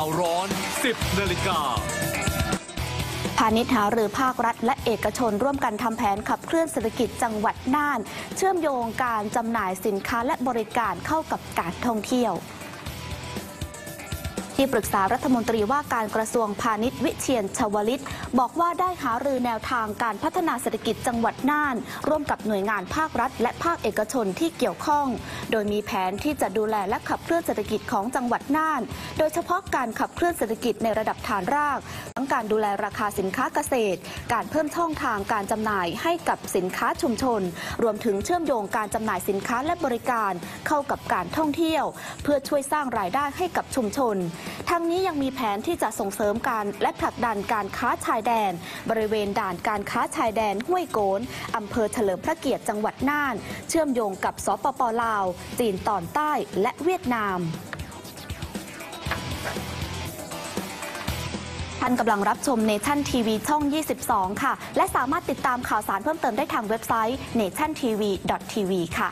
าวร้อน 10นาฬิกาพาณิชย์หารือภาครัฐ และเอกชนร่วมกันทำแผนขับเคลื่อนเศรษฐกิจจังหวัดน่าน เชื่อมโยงการจำหน่ายสินค้าและบริการเข้ากับการท่องเที่ยว ที่ปรึกษารัฐมนตรีว่าการกระทรวงพาณิชย์วิเชียนชวลิต บอกว่าได้หารือแนวทางการพัฒนาเศรษฐกิจจังหวัดน่าน ร่วมกับหน่วยงานภาครัฐ และภาคเอกชนที่เกี่ยวข้อง โดยมีแผนที่จะดูแลและขับเคลื่อนเศรษฐกิจของจังหวัดน่าน โดยเฉพาะการขับเคลื่อนเศรษฐกิจในระดับฐานราก ทั้งการดูแลราคาสินค้าเกษตร การเพิ่มช่องทางการจำหน่ายให้กับสินค้าชุมชน รวมถึงเชื่อมโยงการจำหน่ายสินค้าและบริการ เข้ากับการท่องเที่ยว เพื่อช่วยสร้างรายได้ให้กับชุมชนทั้งนี้ยังมีแผนที่จะส่งเสริมการและผลักดันการค้าชายแดน บริเวณด่านการค้าชายแดนห้วยโกนอำเภอเฉลิมพระเกียรติจังหวัดน่าน เชื่อมโยงกับสปปลาว จีนตอนใต้และเวียดนามท่านกำลังรับชมเนชั่นทีวีช่อง 22 ค่ะ และสามารถติดตามข่าวสารเพิ่มเติมได้ทางเว็บไซต์ nationtv.tv ค่ะ